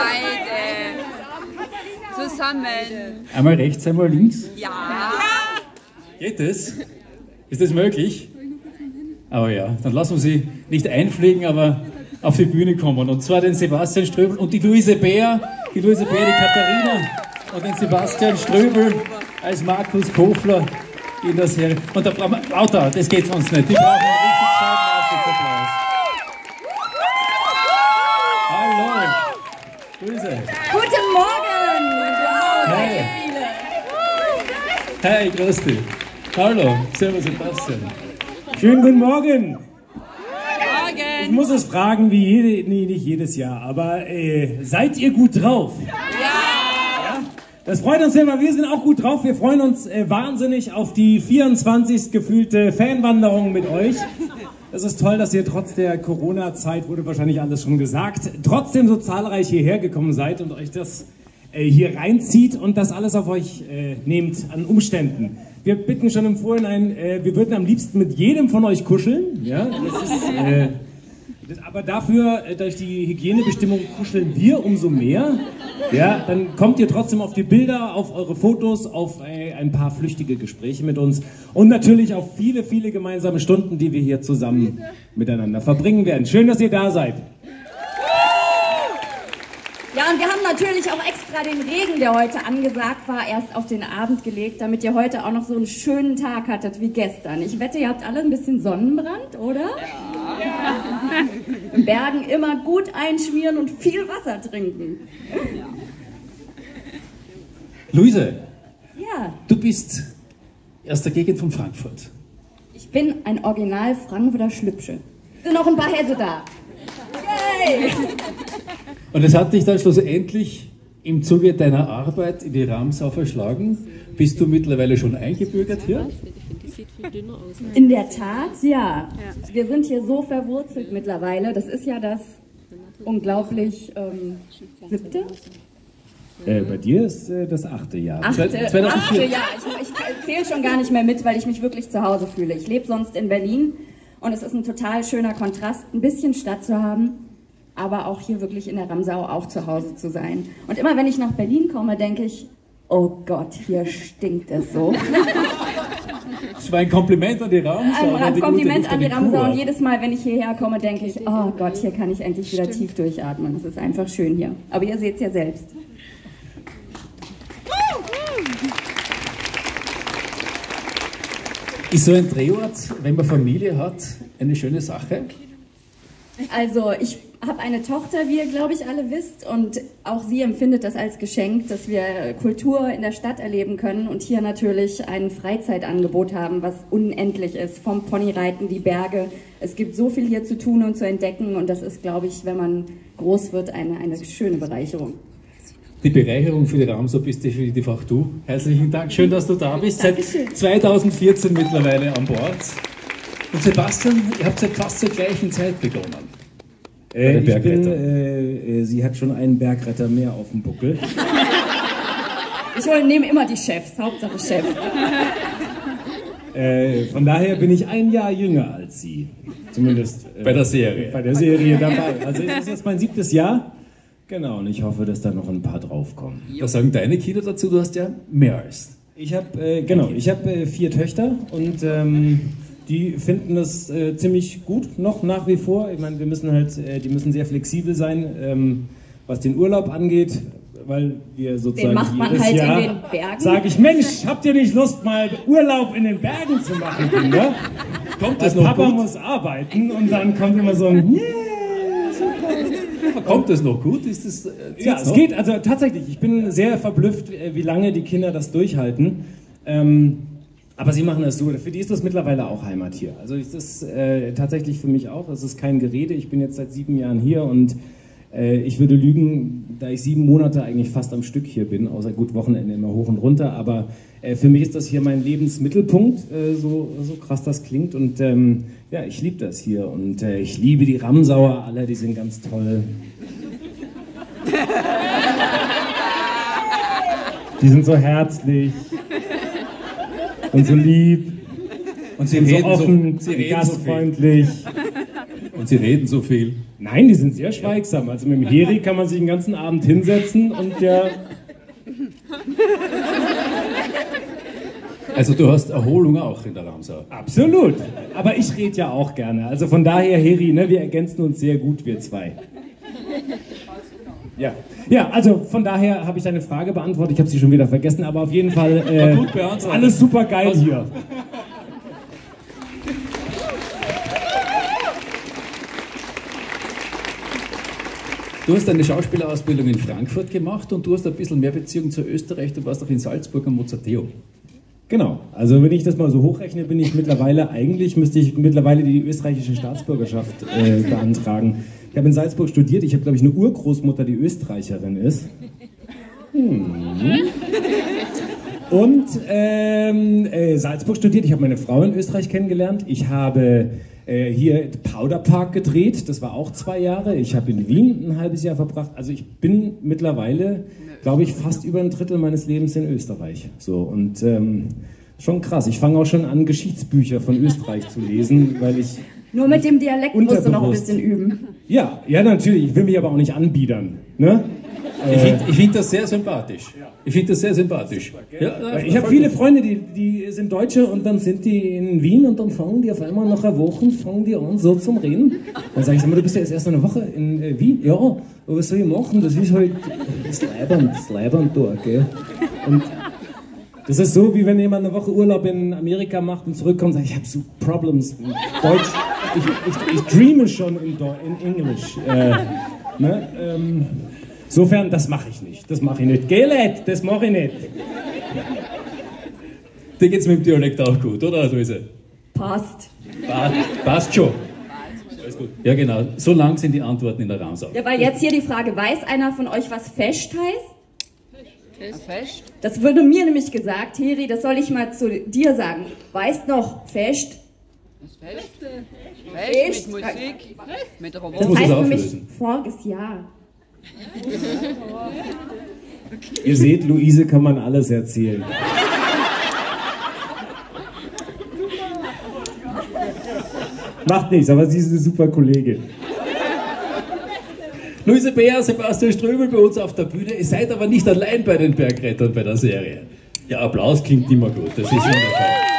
Beide. Zusammen. Einmal rechts, einmal links. Ja. Geht es? Ist das möglich? Aber ja, dann lassen wir sie nicht einfliegen, aber auf die Bühne kommen. Und zwar den Sebastian Ströbel und die Luise Bär, die Luise Bär, die Katharina und den Sebastian Ströbel als Markus Kofler in der Serie. Und da brauchen wir, lauter, das geht sonst nicht. Die brauchen einen richtig starken Hallo. Grüße. Guten Morgen! Wow, Hey. Hey, grüß dich. Hallo, servus Sebastian. Schönen guten Morgen. Ich muss es fragen, wie jede, nee, nicht jedes Jahr, aber äh, seid ihr gut drauf? Ja. Das freut uns immer, wir sind auch gut drauf. Wir freuen uns äh, wahnsinnig auf die 24. gefühlte Fanwanderung mit euch. Es ist toll, dass ihr trotz der Corona-Zeit, wurde wahrscheinlich alles schon gesagt, trotzdem so zahlreich hierher gekommen seid und euch das äh, hier reinzieht und das alles auf euch äh, nehmt an Umständen. Wir bitten schon im Vorhinein, äh, wir würden am liebsten mit jedem von euch kuscheln. Ja, das ist, äh, aber dafür, äh, durch die Hygienebestimmung kuscheln wir umso mehr. Ja, dann kommt ihr trotzdem auf die Bilder, auf eure Fotos, auf äh, ein paar flüchtige Gespräche mit uns und natürlich auf viele, viele gemeinsame Stunden, die wir hier zusammen miteinander verbringen werden. Schön, dass ihr da seid. Ja, und wir haben natürlich auch extra den Regen, der heute angesagt war, erst auf den Abend gelegt, damit ihr heute auch noch so einen schönen Tag hattet wie gestern. Ich wette, ihr habt alle ein bisschen Sonnenbrand, oder? Ja. In Bergen immer gut einschmieren und viel Wasser trinken. Luise, Ja, du bist aus der Gegend von Frankfurt. ich bin ein Original Frankfurter Schlüpsche. Sind noch ein paar Hesse da. Yay! Und es hat dich dann schlussendlich im Zuge deiner Arbeit in die Ramsau verschlagen. Bist du mittlerweile schon eingebürgert hier? In der Tat, ja. Wir sind hier so verwurzelt mittlerweile. Das ist ja das unglaublich ähm, siebte? Äh, bei dir ist äh, das achte Jahr. Achte, 2004. achte ja. Ich, ich zähle schon gar nicht mehr mit, weil ich mich wirklich zu Hause fühle. Ich lebe sonst in Berlin und es ist ein total schöner Kontrast, ein bisschen Stadt zu haben, aber auch hier wirklich in der Ramsau auch zu Hause zu sein. Und immer wenn ich nach Berlin komme, denke ich, oh Gott, hier stinkt es so. Das war ein Kompliment an die Ramsau. Ein, die Kompliment an die Ramsau und jedes Mal, wenn ich hierher komme, denke ich, oh Gott, hier kann ich endlich wieder tief durchatmen. Es ist einfach schön hier. Aber ihr seht es ja selbst. Ist so ein Drehort, wenn man Familie hat, eine schöne Sache? Also ich habe eine Tochter, wie ihr glaube ich alle wisst, und auch sie empfindet das als Geschenk, dass wir Kultur in der Stadt erleben können und hier natürlich ein Freizeitangebot haben, was unendlich ist. Vom Ponyreiten, die Berge. Es gibt so viel hier zu tun und zu entdecken und das ist, glaube ich, wenn man groß wird, eine, eine schöne Bereicherung. Die Bereicherung für die Ramsau bist definitiv auch du. Herzlichen Dank, schön, dass du da bist. Seit Dankeschön. 2014 mittlerweile an Bord. Und Sebastian, ihr habt seit fast zur gleichen Zeit begonnen. Äh, ich bin, Bergretter. äh, äh, sie hat schon einen Bergretter mehr auf dem Buckel. Ich nehme immer die Chefs, Hauptsache Chef. Äh, von daher bin ich ein Jahr jünger als sie. Zumindest äh, Bei der Serie. Bei der Serie dabei. Also es ist jetzt mein siebtes Jahr. Genau, und ich hoffe, dass da noch ein paar draufkommen. Was sagen deine Kinder dazu? Du hast ja mehr als. Ich habe äh, genau, ich habe äh, vier Töchter und ähm, die finden das äh, ziemlich gut noch nach wie vor. Ich meine, wir müssen halt, äh, die müssen sehr flexibel sein, ähm, was den Urlaub angeht, weil wir sozusagen macht man jedes halt in Jahr den Bergen. sage ich, Mensch, habt ihr nicht Lust mal Urlaub in den Bergen zu machen, Kinder? Kommt Also Papa muss arbeiten und dann kommt immer so ein yeah, Kommt das noch gut? Ist das, äh, Ja, es noch? geht. Also tatsächlich, ich bin sehr verblüfft, äh, wie lange die Kinder das durchhalten. Ähm, aber sie machen das so. Für die ist das mittlerweile auch Heimat hier. Also ist das äh, tatsächlich für mich auch. Es ist kein Gerede. Ich bin jetzt seit sieben Jahren hier und äh, ich würde lügen, da ich sieben Monate eigentlich fast am Stück hier bin, außer gut Wochenende immer hoch und runter. Aber äh, für mich ist das hier mein Lebensmittelpunkt, äh, so, so krass das klingt. Und ähm, ja, ich liebe das hier und äh, ich liebe die Ramsauer alle, die sind ganz toll. Die sind so herzlich und so lieb Und sie und so reden offen, so, sie reden so gastfreundlich. Und sie reden so viel. Nein, die sind sehr schweigsam. Also mit dem Heri kann man sich den ganzen Abend hinsetzen und der. Also du hast Erholung auch in der Ramsau. Absolut. Aber ich rede ja auch gerne. Also von daher, Heri, ne, wir ergänzen uns sehr gut, wir zwei. Ja. Ja, also von daher habe ich deine Frage beantwortet. Ich habe sie schon wieder vergessen, aber auf jeden Fall äh, gut alles super geil hier. Du hast eine Schauspielerausbildung in Frankfurt gemacht und du hast ein bisschen mehr Beziehung zu Österreich. Du warst auch in Salzburg am Mozarteum. Genau. Also wenn ich das mal so hochrechne, bin ich mittlerweile, eigentlich müsste ich mittlerweile die österreichische Staatsbürgerschaft äh, beantragen. Ich habe in Salzburg studiert. Ich habe, glaube ich, eine Urgroßmutter, die Österreicherin ist. Hm. Und ähm, äh, Salzburg studiert. Ich habe meine Frau in Österreich kennengelernt. Ich habe äh, hier Powder Park gedreht. Das war auch zwei Jahre. Ich habe in Wien ein halbes Jahr verbracht. Also ich bin mittlerweile, glaube ich, fast über ein Drittel meines Lebens in Österreich. So und ähm, schon krass. Ich fange auch schon an, Geschichtsbücher von Österreich zu lesen, weil ich Nur mit dem Dialekt musst du noch ein bisschen üben. ja, ja natürlich. Ich will mich aber auch nicht anbiedern. Ne? Ich finde find das sehr sympathisch. Ich finde das sehr sympathisch. Ja, Ich habe viele Freunde, die, die sind Deutsche und dann sind die in Wien und dann fangen die auf einmal nach einer Woche fangen die an so zum Reden. Dann sage ich, sag mal, du bist ja jetzt erst eine Woche in äh, Wien. Ja, aber was soll ich machen? Das ist halt das Leiband, das Leiband da, gell? Und das ist so, wie wenn jemand eine Woche Urlaub in Amerika macht und zurückkommt und sagt, ich habe so Problems in Deutsch. Ich, ich, ich dreame schon in, in Englisch. Äh, ne? ähm, insofern, das mache ich nicht. Das mache ich nicht. Geh, Leute, das mache ich nicht. Dir geht's mit dem Dialekt auch gut, oder, Luise? Passt. Passt, passt schon. Alles gut. Ja, genau. So lang sind die Antworten in der Ramsau. Ja, weil jetzt hier die Frage, weiß einer von euch, was Fest heißt? Fest? Das wurde mir nämlich gesagt, Heri, das soll ich mal zu dir sagen. Weißt noch, Fest? Fest? Fest? Fest mit Musik, mit Das muss Roboter. es heißt nämlich auflösen. voriges Jahr. Ihr seht, Luise kann man alles erzählen. Macht nichts, aber sie ist eine super Kollegin. Luise Bär, Sebastian Ströbel bei uns auf der Bühne. Ihr seid aber nicht allein bei den Bergrettern bei der Serie. Ja, Applaus klingt immer gut. Das ist wunderbar.